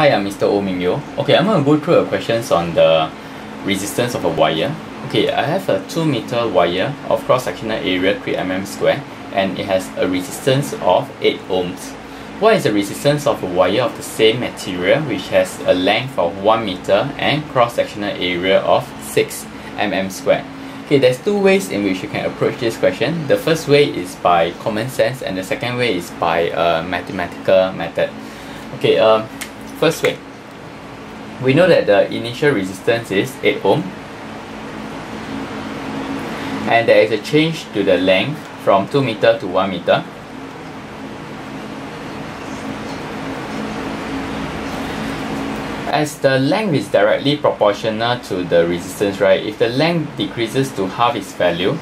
Hi, I'm Mr. Oh Ming. Okay, I'm going to go through the questions on the resistance of a wire. Okay, I have a 2 meter wire of cross-sectional area 3 mm square and it has a resistance of 8 ohms. What is the resistance of a wire of the same material which has a length of 1 meter and cross-sectional area of 6 mm square? Okay, there's two ways in which you can approach this question. The first way is by common sense and the second way is by a mathematical method. Okay, uh, first way. We know that the initial resistance is 8 ohm and there is a change to the length from 2 meter to 1 meter. As the length is directly proportional to the resistance, right, if the length decreases to half its value,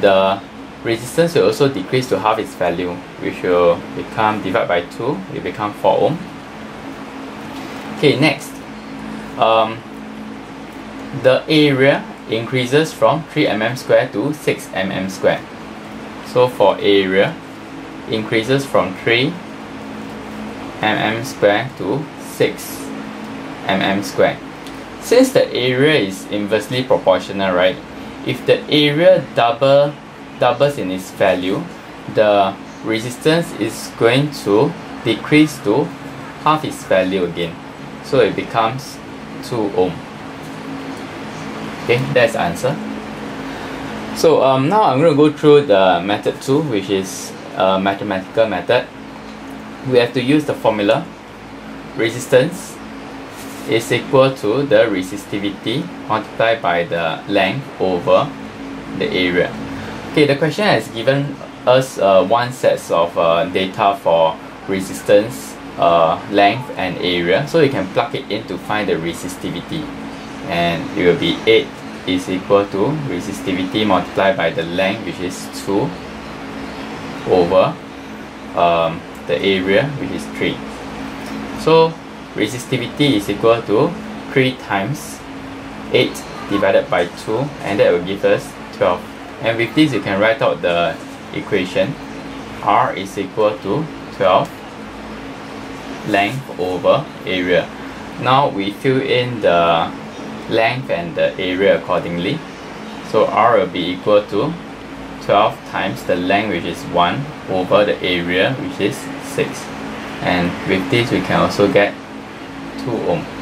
the resistance will also decrease to half its value, which will become divided by 2, it will become 4 ohm. Okay, next, um, the area increases from 3 mm square to 6 mm square. So for area, increases from 3 mm square to 6 mm square. Since the area is inversely proportional, right? If the area double doubles in its value, the resistance is going to decrease to half its value again. So it becomes 2 ohm. Okay, that's answer. So um, now I'm going to go through the method 2 which is a mathematical method. We have to use the formula resistance is equal to the resistivity multiplied by the length over the area. Okay, the question has given us uh, one set of uh, data for resistance, uh, length and area so you can plug it in to find the resistivity. And it will be 8 is equal to resistivity multiplied by the length which is 2 over um, the area which is 3 so resistivity is equal to 3 times 8 divided by 2 and that will give us 12 and with this you can write out the equation. R is equal to 12 length over area now we fill in the length and the area accordingly. So R will be equal to 12 times the length which is 1 over the area which is 6 and with this we can also get 2 ohm.